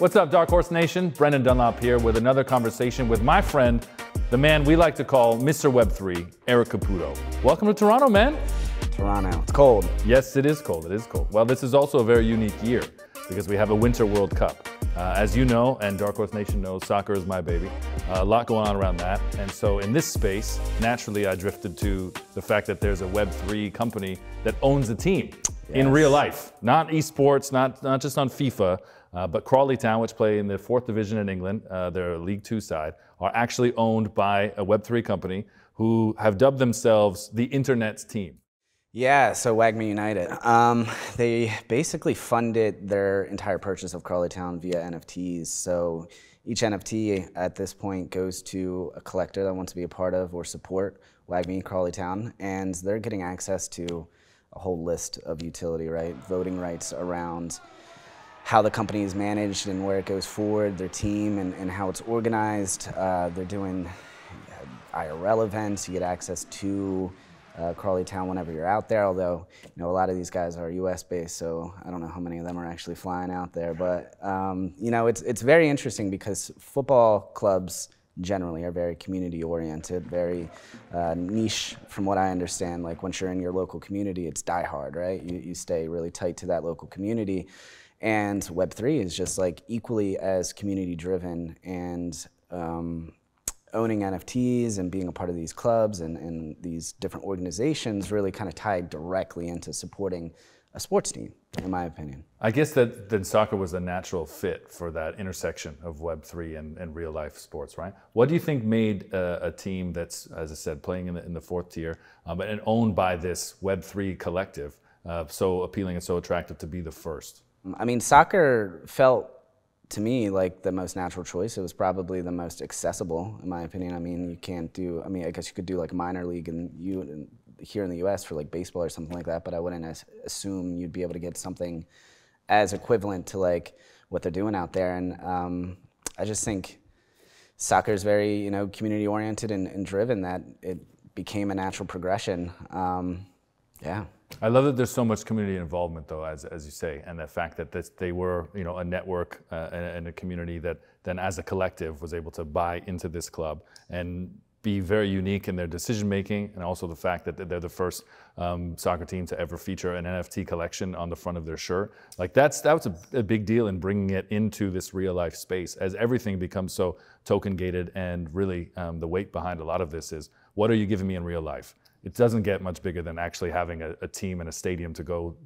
What's up, Dark Horse Nation? Brendan Dunlop here with another conversation with my friend, the man we like to call Mr. Web3, Erik Caputo. Welcome to Toronto, man. Toronto. It's cold. Yes, it is cold. It is cold. Well, this is also a very unique year because we have a Winter World Cup. Uh, as you know, and Dark Horse Nation knows, soccer is my baby. Uh, a lot going on around that. And so in this space, naturally, I drifted to the fact that there's a Web3 company that owns a team yes. in real life, not esports, not, not just on FIFA, uh, but Crawley Town, which play in the fourth division in England, uh, their League Two side, are actually owned by a Web3 company who have dubbed themselves the Internet's team. Yeah, so WAGMI United. Um, they basically funded their entire purchase of Crawley Town via NFTs. So each NFT at this point goes to a collector that wants to be a part of or support WAGMI Crawley Town, and they're getting access to a whole list of utility, right? Voting rights around how the company is managed and where it goes forward, their team and, and how it's organized. Uh, they're doing IRL events. You get access to uh, Crawley Town whenever you're out there. Although you know a lot of these guys are U.S. based, so I don't know how many of them are actually flying out there. But um, you know it's it's very interesting because football clubs generally are very community oriented, very uh, niche from what I understand. Like once you're in your local community, it's die hard, right? You, you stay really tight to that local community. And Web3 is just like equally as community driven and um, owning NFTs and being a part of these clubs and, and these different organizations really kind of tied directly into supporting a sports team, in my opinion. I guess that then soccer was a natural fit for that intersection of Web3 and, and real life sports, right? What do you think made a, a team that's, as I said, playing in the, in the fourth tier um, and owned by this Web3 collective uh, so appealing and so attractive to be the first? I mean, soccer felt to me like the most natural choice. It was probably the most accessible, in my opinion. I mean, you can't do. I mean, I guess you could do like minor league and you here in the U.S. for like baseball or something like that. But I wouldn't assume you'd be able to get something as equivalent to like what they're doing out there. And um, I just think soccer is very you know community oriented and, and, driven. That it became a natural progression. Um, yeah. I love that there's so much community involvement, though, as, as you say, and the fact that this, they were, you know, a network uh, and, and, a community that then, as a collective, was able to buy into this club and be very unique in their decision making, and also the fact that they're the first um, soccer team to ever feature an NFT collection on the front of their shirt. Like that's that was a, a big deal in bringing it into this real life space, as everything becomes so token gated, and really um, the weight behind a lot of this is what are you giving me in real life? It doesn't get much bigger than actually having a, a team and a stadium to go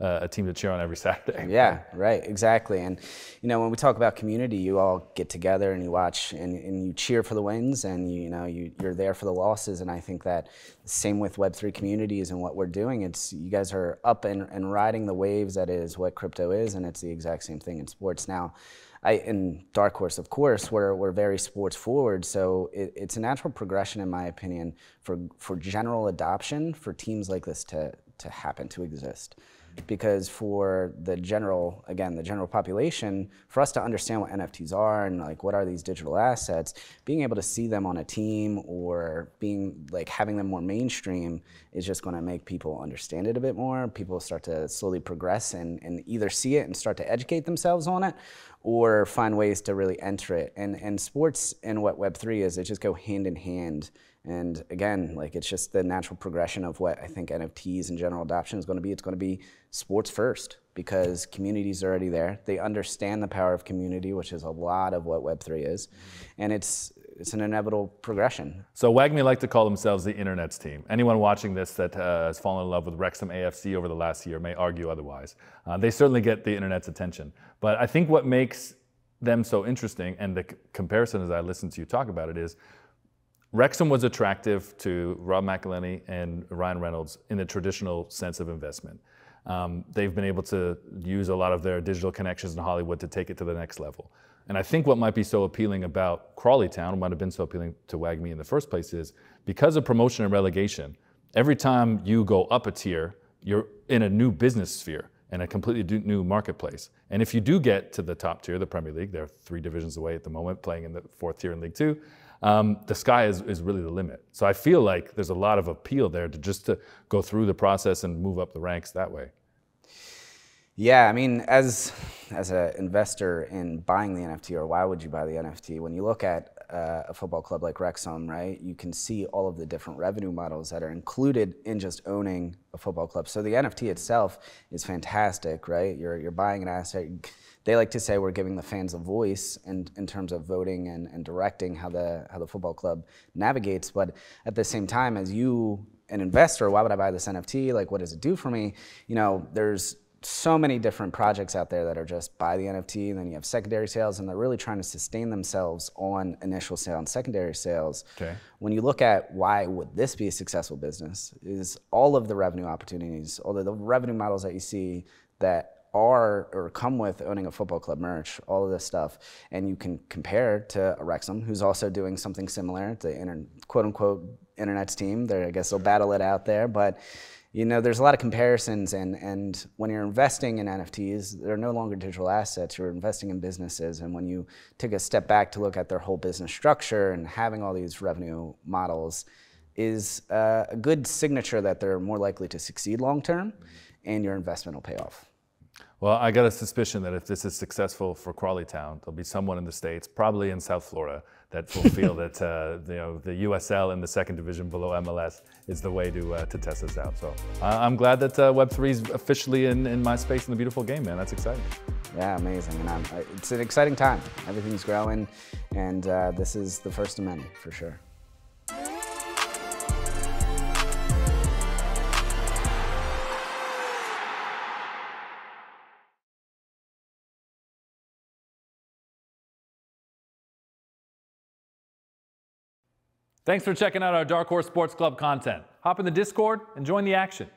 uh, a team to cheer on every Saturday. Yeah, right, exactly. And you know, when we talk about community, you all get together and you watch and, and you cheer for the wins, and you, you know you, you're there for the losses. And I think that same with Web three communities and what we're doing. It's you guys are up and, and riding the waves that is what crypto is, and it's the exact same thing in sports now. I, in Dark Horse, of course, we're, we're very sports forward, so it, it's a natural progression, in my opinion, for, for general adoption for teams like this to, to happen, to exist because for the general again the general population for us to understand what nfts are and like what are these digital assets being able to see them on a team or being like having them more mainstream is just going to make people understand it a bit more. People start to slowly progress and, and either see it and start to educate themselves on it or find ways to really enter it. And and sports and what web3 is they just go hand in hand and again, like it's just the natural progression of what I think NFTs and general adoption is going to be. It's going to be sports first because communities are already there. They understand the power of community, which is a lot of what Web3 is. And it's it's an inevitable progression. So WAGMI like to call themselves the internet's team. Anyone watching this that uh, has fallen in love with Wrexham AFC over the last year may argue otherwise. Uh, they certainly get the internet's attention. But I think what makes them so interesting, and the comparison as I listen to you talk about it, is Wrexham was attractive to Rob McElhenney and Ryan Reynolds in the traditional sense of investment. Um, they've been able to use a lot of their digital connections in Hollywood to take it to the next level. And I think what might be so appealing about Crawley Town, might have been so appealing to WAGMI in the first place, is because of promotion and relegation, every time you go up a tier, you're in a new business sphere and a completely new marketplace. And if you do get to the top tier, the Premier League, they're three divisions away at the moment, playing in the fourth tier in League Two um, the sky is, is really the limit. So I feel like there's a lot of appeal there to just to go through the process and move up the ranks that way. Yeah, I mean, as as an investor in buying the NFT, or why would you buy the NFT? When you look at uh, a football club like Wrexham, right, you can see all of the different revenue models that are included in just owning a football club. So the NFT itself is fantastic, right? You're you're buying an asset. They like to say we're giving the fans a voice in, in terms of voting and, and directing how the how the football club navigates. But at the same time, as you an investor, why would I buy this NFT? Like, what does it do for me? You know, there's so many different projects out there that are just buy the NFT, and then you have secondary sales, and they're really trying to sustain themselves on initial sale and secondary sales. Okay. When you look at why would this be a successful business, is all of the revenue opportunities, all of the revenue models that you see that are or come with owning a football club merch, all of this stuff, and you can compare to Wrexham who's also doing something similar, the inter, quote unquote internet's team. There, I guess they'll battle it out there, but you know, there's a lot of comparisons, and, and when you're investing in NFTs, they're no longer digital assets. You're investing in businesses, and when you take a step back to look at their whole business structure and having all these revenue models, is uh, a good signature that they're more likely to succeed long term, and your investment will pay off. Well, I got a suspicion that if this is successful for Crawley Town, there'll be someone in the States, probably in South Florida, that will feel that uh, you know, the USL in the second division below MLS is the way to, uh, to test this out. So uh, I'm glad that uh, Web3 is officially in, in my space in the beautiful game, man. That's exciting. Yeah, amazing. And I'm, it's an exciting time. Everything's growing, and uh, this is the first of many, for sure. Thanks for checking out our Dark Horse Sports Club content. Hop in the Discord and join the action.